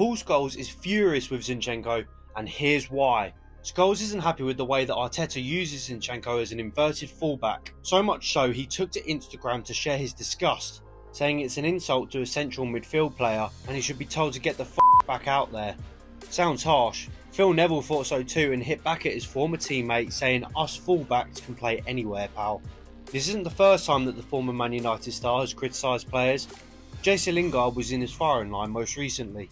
Paul Scholes is furious with Zinchenko, and here's why. Scholes isn't happy with the way that Arteta uses Zinchenko as an inverted fullback, so much so he took to Instagram to share his disgust, saying it's an insult to a central midfield player and he should be told to get the f back out there. Sounds harsh. Phil Neville thought so too and hit back at his former teammate saying us fullbacks can play anywhere pal. This isn't the first time that the former Man United star has criticised players. Jesse Lingard was in his firing line most recently.